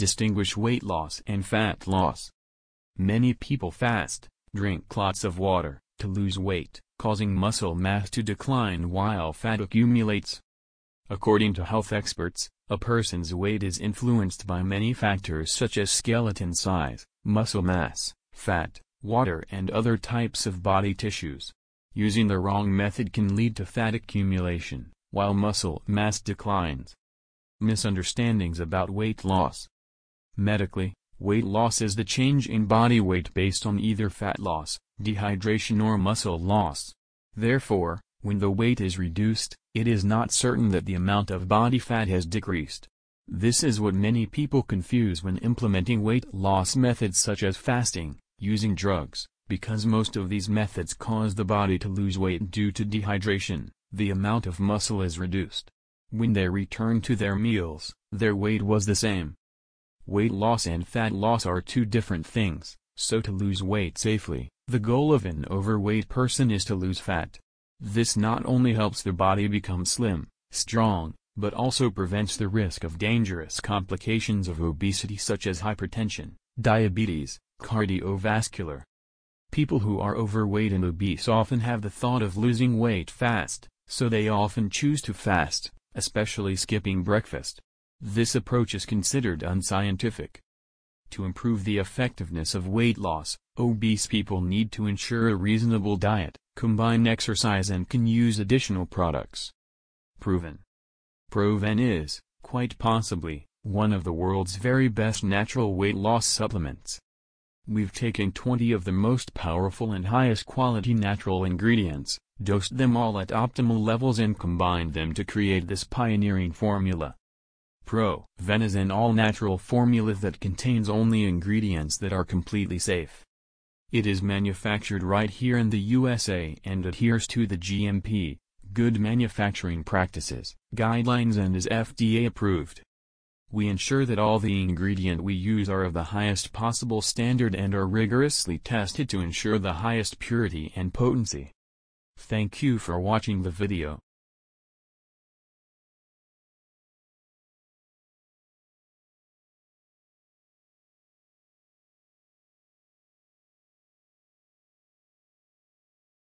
Distinguish weight loss and fat loss. Many people fast, drink lots of water, to lose weight, causing muscle mass to decline while fat accumulates. According to health experts, a person's weight is influenced by many factors such as skeleton size, muscle mass, fat, water and other types of body tissues. Using the wrong method can lead to fat accumulation, while muscle mass declines. Misunderstandings about weight loss. Medically, weight loss is the change in body weight based on either fat loss, dehydration or muscle loss. Therefore, when the weight is reduced, it is not certain that the amount of body fat has decreased. This is what many people confuse when implementing weight loss methods such as fasting, using drugs, because most of these methods cause the body to lose weight due to dehydration, the amount of muscle is reduced. When they return to their meals, their weight was the same. Weight loss and fat loss are two different things, so to lose weight safely, the goal of an overweight person is to lose fat. This not only helps the body become slim, strong, but also prevents the risk of dangerous complications of obesity such as hypertension, diabetes, cardiovascular, People who are overweight and obese often have the thought of losing weight fast, so they often choose to fast, especially skipping breakfast. This approach is considered unscientific. To improve the effectiveness of weight loss, obese people need to ensure a reasonable diet, combine exercise and can use additional products. Proven. Proven is, quite possibly, one of the world's very best natural weight loss supplements. We've taken 20 of the most powerful and highest quality natural ingredients, dosed them all at optimal levels and combined them to create this pioneering formula. Pro Ven is an all-natural formula that contains only ingredients that are completely safe. It is manufactured right here in the USA and adheres to the GMP, Good Manufacturing Practices, guidelines and is FDA approved. We ensure that all the ingredient we use are of the highest possible standard and are rigorously tested to ensure the highest purity and potency. Thank you for watching the video.